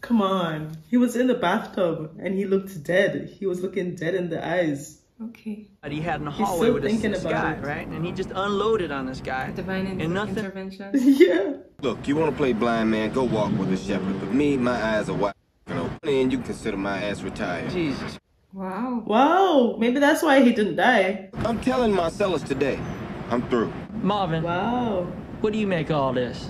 Come on. He was in the bathtub and he looked dead. He was looking dead in the eyes. Okay. That he had in the He's hallway still with this, thinking this about guy, it. right? And he just unloaded on this guy. Divine in- and nothing. intervention. <laughs> yeah. Look, you want to play blind man? Go walk with a shepherd. But me, my eyes are wide open, and you consider my ass retired. Jesus. Wow. Wow. Maybe that's why he didn't die. I'm telling Marcellus today, I'm through. Marvin, Wow. what do you make of all this?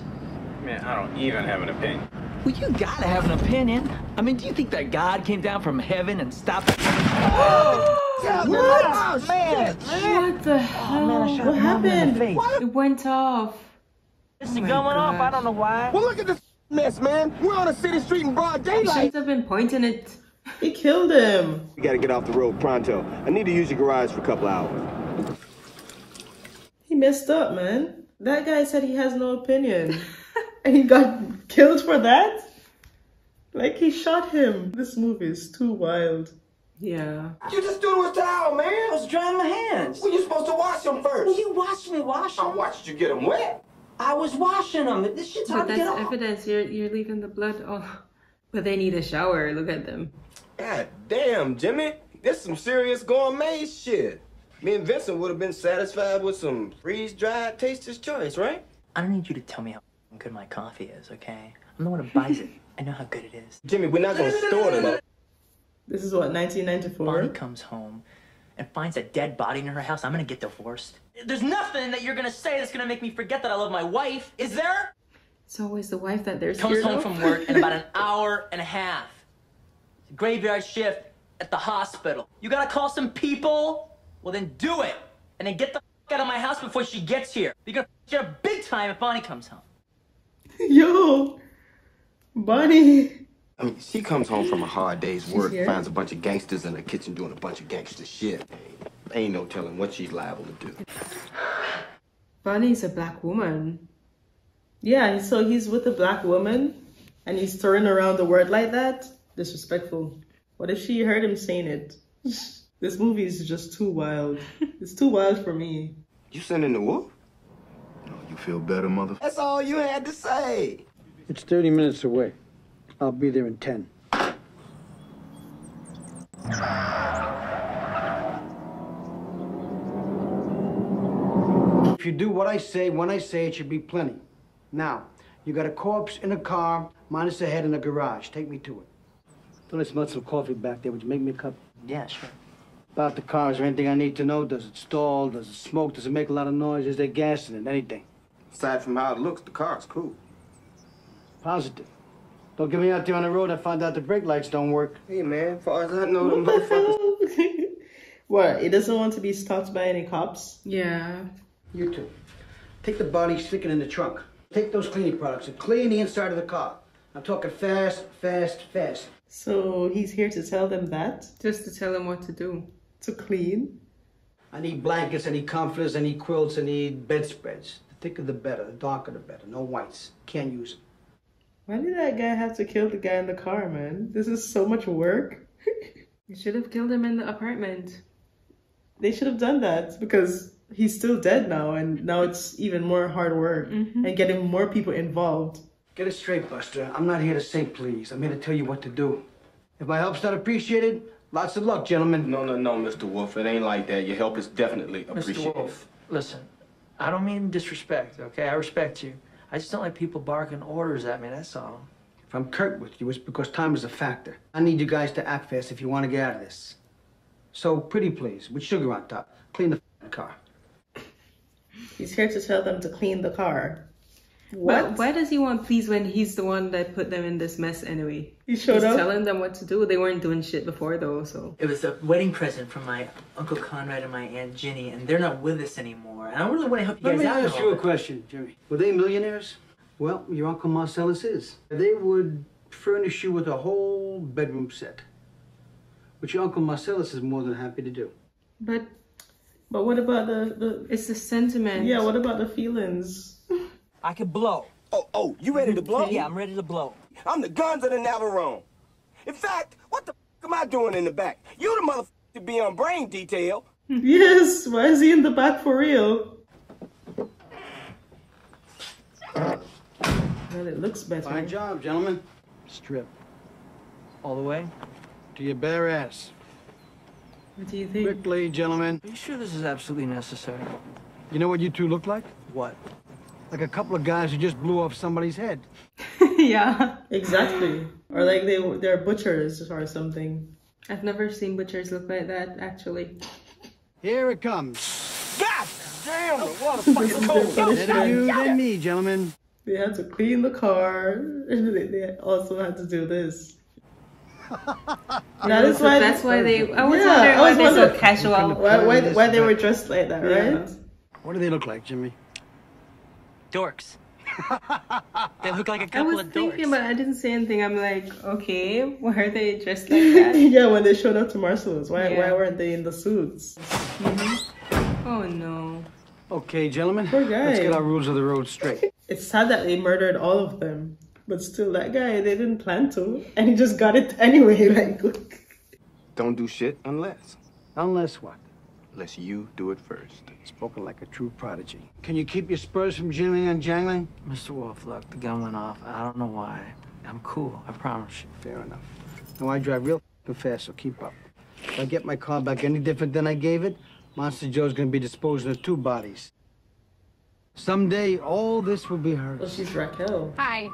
Man, I don't even have an opinion. Well, you gotta have an opinion. I mean, do you think that God came down from heaven and stopped? What? <gasps> man! What oh, the hell? man, I shot What Marvin in the happened? face. It went off. It's Oh my going off. I don't know why. Well, look at this mess, man. We're on a city street in broad He daylight. should have been pointing it. He killed him. We gotta get off the road pronto. I need to use your garage for a couple hours. He messed up, man. That guy said he has no opinion. <laughs> and he got killed for that? Like he shot him. This movie is too wild. Yeah. You just do threw a towel, man. I was drying my hands. Well, you're supposed to wash them first. Well, you watched me wash them. I watched you get them wet. I was washing them. This shit's But hard to get off. evidence. You're you're leaving the blood. Oh, but they need a shower. Look at them. God damn, Jimmy. This some serious gourmet shit. Me and Vincent would have been satisfied with some freeze-dried taster's choice, right? I don't need you to tell me how good my coffee is, okay? I'm the one who buys it. <laughs> I know how good it is. Jimmy, we're not gonna store them. This is what, 1994. Bonnie 1994? comes home and finds a dead body in her house. I'm gonna get divorced. There's nothing that you're gonna say that's gonna make me forget that I love my wife, is there? It's always the wife that they're Comes home of. from work in about an <laughs> hour and a half. Graveyard shift at the hospital. You gotta call some people? Well, then do it. And then get the f- out of my house before she gets here. You're gonna f- her big time if Bonnie comes home. <laughs> Yo, Bonnie. I mean, she comes home from a hard day's work, finds a bunch of gangsters in the kitchen doing a bunch of gangster shit. Ain't no telling what she's liable to do. Bonnie's a black woman. Yeah, so he's with a black woman and he's throwing around the word like that. Disrespectful. What if she heard him saying it? <laughs> This movie is just too wild. It's too wild for me. You sending the wolf? Oh, you feel better, mother? That's all you had to say. It's 30 minutes away. I'll be there in 10. If you do what I say, when I say, it should be plenty. Now, you got a corpse in a car, minus a head in a garage. Take me to it. Thought I smelled some coffee back there. Would you make me a cup? Yeah, sure. About the car, is there anything I need to know? Does it stall? Does it smoke? Does it make a lot of noise? Is there gas in it? Anything? Aside from how it looks, the car's cool. Positive. Don't get me out there on the road and find out the brake lights don't work. Hey, man, as far as I know, them motherfuckers. <laughs> What? He doesn't want to be stopped by any cops? Yeah. You too. Take the body, stick it in the trunk. Take those cleaning products and clean the inside of the car. I'm talking fast, fast, fast. So he's here to tell them that? Just to tell them what to do. To clean? I need blankets, I need comforters, I need quilts, I need bedspreads. The thicker the better, the darker the better. No whites. Can't use them. Why did that guy have to kill the guy in the car, man? This is so much work. <laughs> You should have killed him in the apartment. They should have done that because he's still dead now, and now it's even more hard work mm-hmm. and getting more people involved. Get it straight, Buster. I'm not here to say please. I'm here to tell you what to do. If my help's not appreciated, lots of luck, gentlemen. No, no, no, Mr. Wolf. It ain't like that. Your help is definitely appreciated. Mr. appreciated. Wolf, listen. I don't mean disrespect, okay? I respect you. I just don't like people barking orders at me, that's all. If I'm curt with you, it's because time is a factor. I need you guys to act fast if you want to get out of this. So, pretty please, with sugar on top. Clean the car. He's here to tell them to clean the car. But why does he want peace when he's the one that put them in this mess anyway? He showed he's up? telling them what to do. They weren't doing shit before though, so. It was a wedding present from my Uncle Conrad and my Aunt Ginny, and they're not with us anymore. And I really want to help you Let guys me ask you a question, Jimmy. Were they millionaires? Well, your Uncle Marcellus is. They would furnish you with a whole bedroom set, which your Uncle Marcellus is more than happy to do. But But what about the, the it's the sentiment. Yeah, what about the feelings? I could blow. Oh, oh, you ready to blow? Yeah, I'm ready to blow. I'm the guns of the Navarone. In fact, what the f- am I doing in the back? You the motherfucker to be on brain detail. <laughs> yes, why is he in the back for real? Well, it looks better. Fine job, gentlemen. Strip. All the way? To your bare ass. What do you think? Quickly, gentlemen. Are you sure this is absolutely necessary? You know what you two look like? What? Like a couple of guys who just blew off somebody's head. <laughs> yeah. Exactly. Or like they they're butchers or something. I've never seen butchers look like that actually. Here it comes. God damn, the water This <laughs> fucking is cold. their. Better you than me, gentlemen. They had to clean the car, <laughs> they, they also had to do this. that is So why. that's why they. I was Yeah, wondering I why was they're so casual. Why, why, why they were dressed like that, Yeah. right? What do they look like, Jimmy? Dorks. <laughs> they look like a couple of dorks. I was thinking, but I didn't say anything. I'm like, okay, <laughs> why are they dressed like <laughs> that? yeah, when they showed up to Marcellus, why why weren't they in the suits? Mm-hmm. Oh no. Okay, gentlemen. Poor guy. Let's get our rules of the road straight. It's sad that they murdered all of them, but still, that guy they didn't plan to, and he just got it anyway. Like, Don't do shit unless. Unless what? Unless you do it first. Spoken like a true prodigy. Can you keep your spurs from jingling and jangling? Mr. Wolf, look, the gun went off. I don't know why. I'm cool, I promise you. Fair enough. Now I drive real f***ing fast, so keep up. If I get my car back any different than I gave it, Monster Joe's gonna be disposing of two bodies. Someday, all this will be hers. well, she's Raquel. Hi.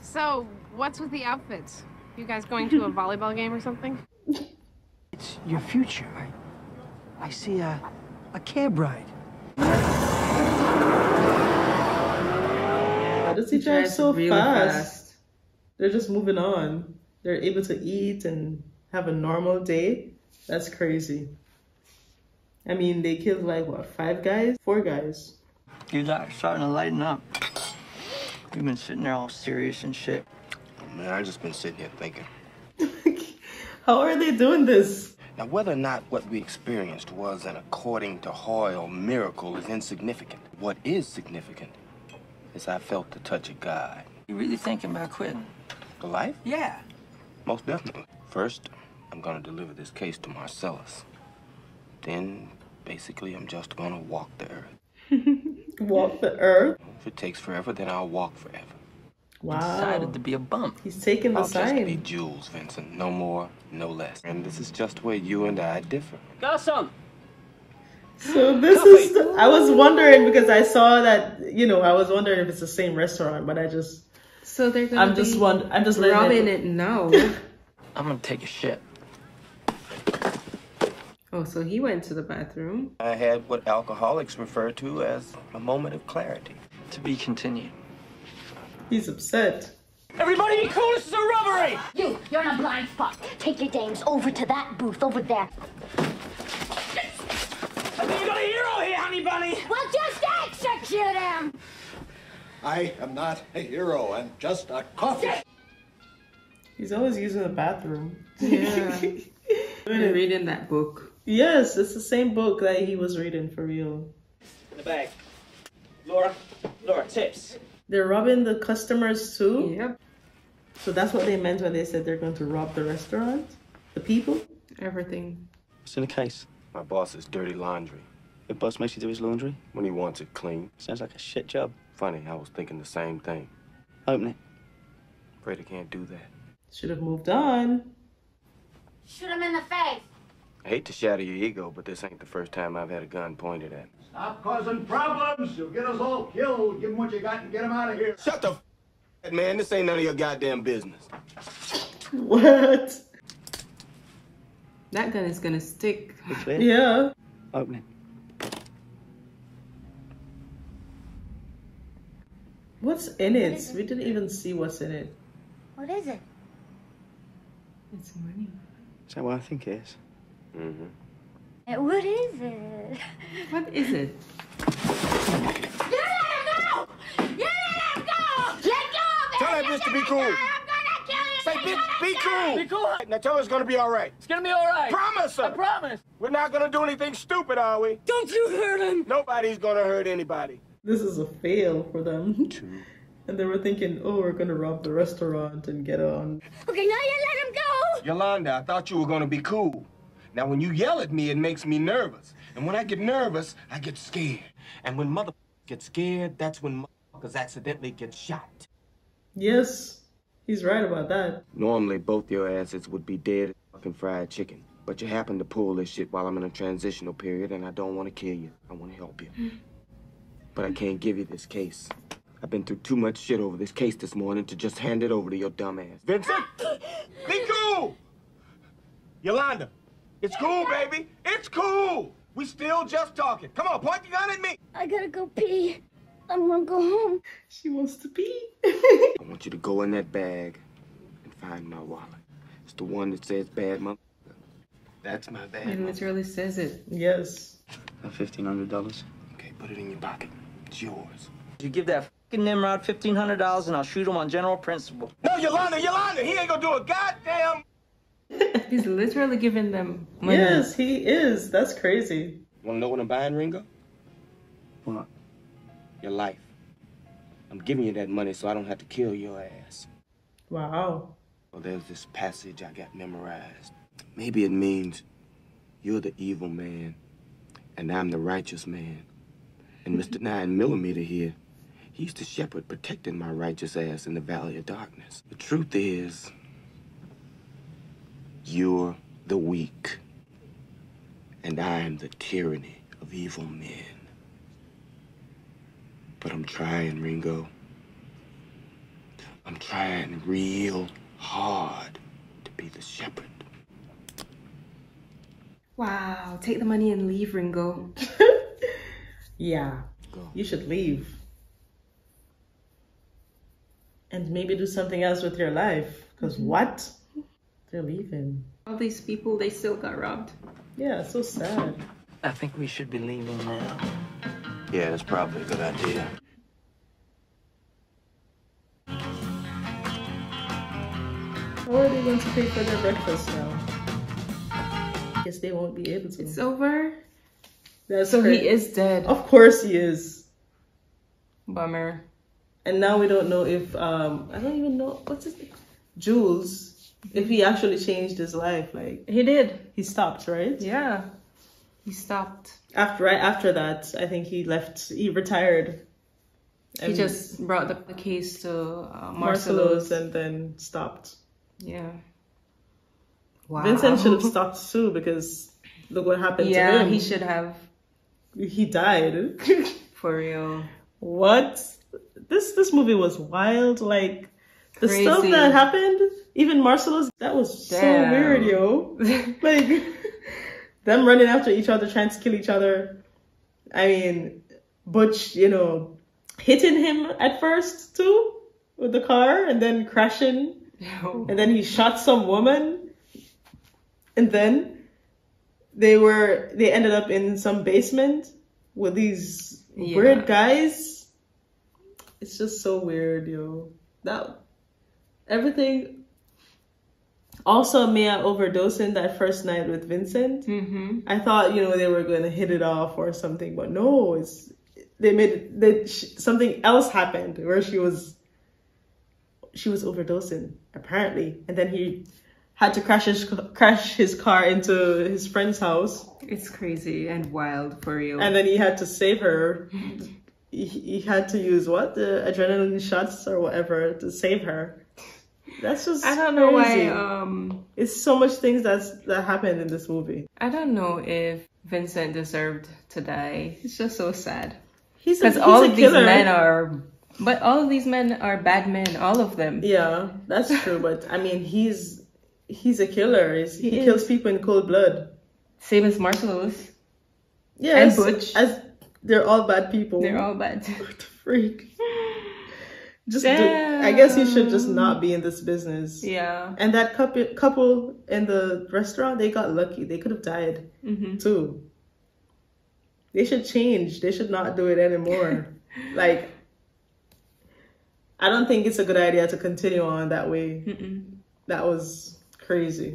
So, what's with the outfits? You guys going to a <laughs> volleyball game or something? It's your future. I, I see a, a cab ride. How does he He drive so really fast? fast. They're just moving on. They're able to eat and have a normal day. That's crazy. I mean, they killed like what, five guys? Four guys. You guys starting to lighten up. You've been sitting there all serious and shit. Man, I just been sitting here thinking. <laughs> How are they doing this? Now, whether or not what we experienced was an according to Hoyle miracle is insignificant. What is significant is I felt the touch of God. You really thinking about quitting? The life? Yeah. Most definitely. First, I'm gonna deliver this case to Marcellus. Then, basically, I'm just gonna walk the earth. <laughs> Walk the earth. If it takes forever, then I'll walk forever. Wow. Decided to be a bump. He's taking the I'll just be. Jules, Vincent. No more, no less. And this is just where you and I differ. Got some. So this is. I was wondering because I saw that. You know, I was wondering if it's the same restaurant, but I just. So they're gonna I'm just be wonder- I'm just letting robbing it- it now. <laughs> I'm gonna take a shit. oh, so he went to the bathroom. I had what alcoholics refer to as a moment of clarity. To be continued. He's upset. Everybody be cool, this is a robbery! You, you're in a blind spot. Take your dames over to that booth over there. I think you got a hero here, honey bunny! Well, just execute him! I am not a hero. I'm just a coffee. <laughs> He's always using the bathroom. Yeah. <laughs> They're reading that book. Yes, it's the same book that he was reading for real. In the bag. Laura, Laura, tips. They're robbing the customers too. Yep. So that's what they meant when they said they're going to rob the restaurant, the people. Everything. What's in the case? My boss's dirty laundry. Your boss makes you do his laundry? When he wants it clean. Sounds like a shit job. Funny, I was thinking the same thing. Open it. Afraid I can't do that. Should have moved on. Shoot him in the face. I hate to shatter your ego, but this ain't the first time I've had a gun pointed at me. Stop causing problems. You'll get us all killed. Give him what you got and get him out of here. Shut the f man. This ain't none of your goddamn business. What? That gun is gonna stick. You? Yeah. Open it. What's in it? We didn't even see what's in it. What is it? It's money. Is that what I think it is? Mm-hmm. Uh, What is it? What is it? <laughs> Tell that bitch to be cool. I'm gonna kill you. Say, bitch, be cool. Be cool. Now tell her it's gonna be all right. It's gonna be all right. Promise her. I promise. We're not gonna do anything stupid, are we? Don't you hurt him. Nobody's gonna hurt anybody. This is a fail for them. And they were thinking, oh, we're gonna rob the restaurant and get on. Okay, now you let him go. Yolanda, I thought you were gonna be cool. Now, when you yell at me, it makes me nervous. And when I get nervous, I get scared. And when mother get scared, that's when motherfuckers accidentally get shot. Yes, he's right about that. Normally, both your asses would be dead fucking fried chicken. But you happen to pull this shit while I'm in a transitional period, and I don't want to kill you. I want to help you. <laughs> But I can't give you this case. I've been through too much shit over this case this morning to just hand it over to your dumb ass. Vincent, <laughs> be cool. Yolanda, it's cool, baby. It's cool. We still just talking. Come on, point the gun at me. I gotta go pee. I'm gonna go home. She wants to pee. <laughs> I want you to go in that bag and find my wallet. It's the one that says bad mother. That's my bad. It literally says it. Yes. Fifteen hundred dollars. Okay, put it in your pocket. It's yours. You give that fucking Nimrod fifteen hundred dollars, and I'll shoot him on general principle. No, Yolanda, Yolanda, he ain't gonna do a goddamn. <laughs> He's literally giving them money. Yes, he is. That's crazy. Wanna know what I'm buying, Ringo? What? Your life. I'm giving you that money so I don't have to kill your ass. Wow. Well, there's this passage I got memorized. Maybe it means you're the evil man and I'm the righteous man. And Mr. Nine Millimeter here, he's the shepherd protecting my righteous ass in the valley of darkness. The truth is, you're the weak, and I am the tyranny of evil men. But I'm trying, Ringo. I'm trying real hard to be the shepherd. Wow, take the money and leave, Ringo. <laughs> Yeah. You should leave. And maybe do something else with your life. Because mm-hmm. what? They're leaving. All these people, they still got robbed. Yeah, so sad. I think we should be leaving now. Yeah, that's probably a good idea. How are they going to pay for their breakfast now? I Guess they won't be able to. It's over. That's so cra- he is dead. Of course he is. Bummer. And now we don't know if um I don't even know what's his name? Jules. If he actually changed his life, like He did. he stopped, right? Yeah. He stopped. After right after that, I think he left. He retired. He just brought the, the case to uh, Marcellus Marcellus. and then stopped. Yeah. Wow. Vincent should have stopped too because look what happened to Yeah, him. he should have. He died. <laughs> For real. what? This this movie was wild. Like the stuff that happened. Even Marcellus. That was so weird, yo. <laughs> like them running after each other, trying to kill each other. I mean, Butch, you know, hitting him at first too with the car, and then crashing, <laughs> and then he shot some woman, and then they were they ended up in some basement with these Yeah. weird guys. It's just so weird, yo. That everything. Also, Mia overdosing that first night with Vincent. Mm-hmm. I thought you know they were going to hit it off or something, but no, it's they made it. Sh something else happened where she was she was overdosing apparently, and then he had to crash his crash his car into his friend's house, It's crazy and wild for real. and then he had to save her. he, he had to use what the adrenaline shots or whatever to save her. That's just I don't know crazy. why. Um, It's so much things that's that happened in this movie. I don't know if Vincent deserved to die. It's just so sad. He's Because all a of these men are, but all of these men are bad men. All of them. Yeah, that's <laughs> true. but I mean, he's he's a killer. He's, he He is. kills people in cold blood. Same as Marcellus. Yeah, And Butch. as they're all bad people. They're all bad. <laughs> What the freak. <laughs> Just do, I guess he should just not be in this business. Yeah. And that couple couple in the restaurant, they got lucky. They could have died Mhm. too. They should change. They should not do it anymore. <laughs> like I don't think it's a good idea to continue on that way. That was crazy.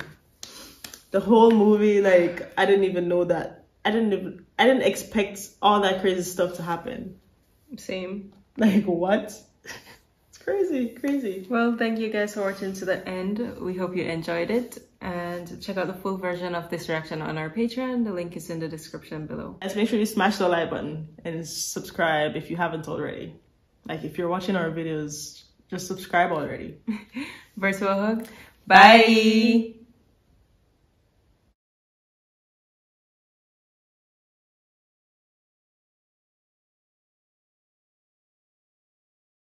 The whole movie, like I didn't even know that. I didn't even I didn't expect all that crazy stuff to happen. Same. Like what? <laughs> crazy, crazy. Well, thank you guys for watching to the end. We hope you enjoyed it. And check out the full version of this reaction on our Patreon. The link is in the description below. Guys, make sure you smash the like button and subscribe if you haven't already. Like if you're watching our videos, just subscribe already. <laughs> Virtual hug. Bye.